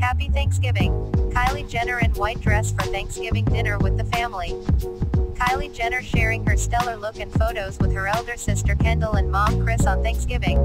Happy Thanksgiving. Kylie Jenner in white dress for Thanksgiving dinner with the family. Kylie Jenner sharing her stellar look and photos with her elder sister Kendall and mom Kris on Thanksgiving.